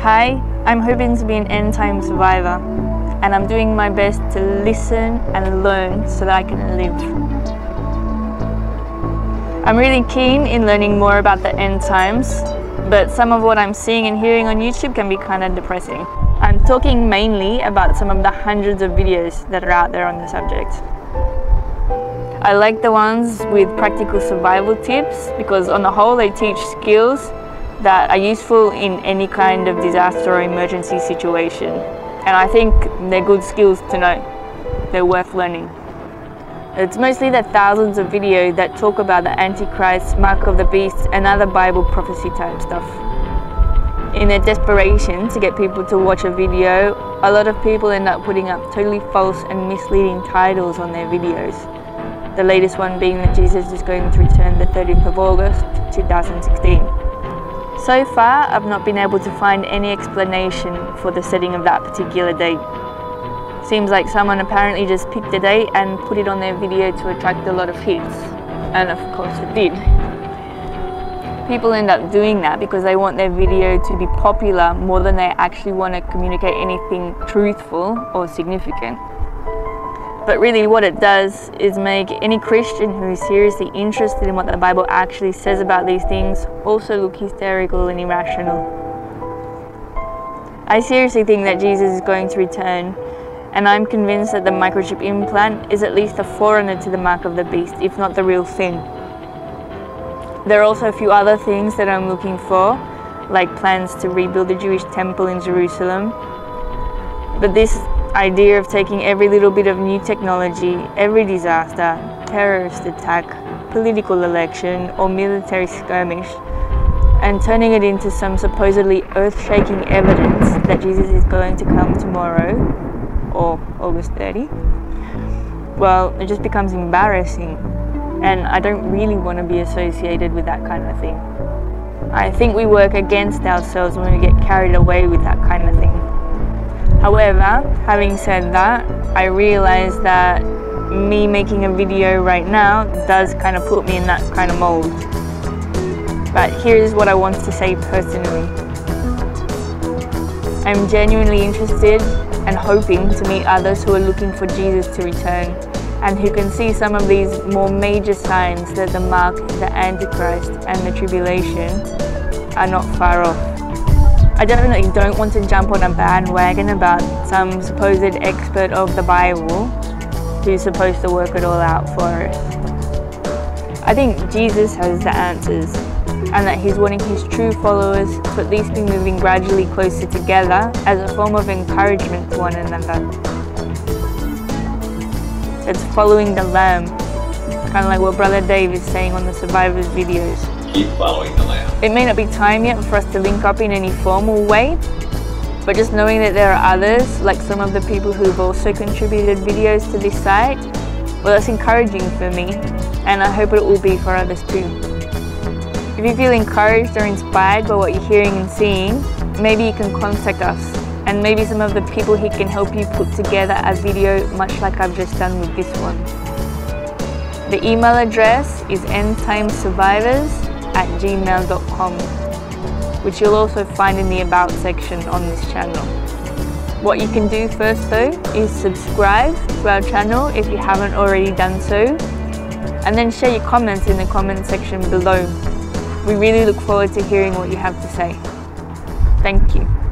Hi, I'm hoping to be an end time survivor and I'm doing my best to listen and learn so that I can live. I'm really keen in learning more about the end times, but some of what I'm seeing and hearing on YouTube can be kind of depressing. I'm talking mainly about some of the hundreds of videos that are out there on the subject. I like the ones with practical survival tips because on the whole they teach skills that are useful in any kind of disaster or emergency situation. And I think they're good skills to know. They're worth learning. It's mostly the thousands of videos that talk about the Antichrist, Mark of the Beast and other Bible prophecy type stuff. In their desperation to get people to watch a video, a lot of people end up putting up totally false and misleading titles on their videos. The latest one being that Jesus is going to return the 30th of August 2016. So far, I've not been able to find any explanation for the setting of that particular date. Seems like someone apparently just picked a date and put it on their video to attract a lot of hits. And of course it did. People end up doing that because they want their video to be popular more than they actually want to communicate anything truthful or significant. But really what it does is make any Christian who is seriously interested in what the Bible actually says about these things also look hysterical and irrational. I seriously think that Jesus is going to return and I'm convinced that the microchip implant is at least a forerunner to the mark of the beast, if not the real thing. There are also a few other things that I'm looking for, like plans to rebuild the Jewish temple in Jerusalem. But this idea of taking every little bit of new technology, every disaster, terrorist attack, political election, or military skirmish, and turning it into some supposedly earth shaking evidence that Jesus is going to come tomorrow or August 30, well, it just becomes embarrassing. And I don't really want to be associated with that kind of thing. I think we work against ourselves when we get carried away with that kind of thing. However, having said that, I realize that me making a video right now does kind of put me in that kind of mold. But here's what I want to say personally. I'm genuinely interested and hoping to meet others who are looking for Jesus to return and who can see some of these more major signs that the mark, the Antichrist and the tribulation are not far off. I definitely don't want to jump on a bandwagon about some supposed expert of the Bible who's supposed to work it all out for us. I think Jesus has the answers and that he's wanting his true followers to at least be moving gradually closer together as a form of encouragement to one another. It's following the Lamb, kind of like what Brother Dave is saying on the Survivors videos. Keep following the Lamb. It may not be time yet for us to link up in any formal way, but just knowing that there are others, like some of the people who've also contributed videos to this site, well that's encouraging for me, and I hope it will be for others too. If you feel encouraged or inspired by what you're hearing and seeing, maybe you can contact us and maybe some of the people here can help you put together a video much like I've just done with this one. The email address is endtimesurvivors at gmail.com which you'll also find in the about section on this channel. What you can do first though is subscribe to our channel if you haven't already done so and then share your comments in the comment section below we really look forward to hearing what you have to say. Thank you.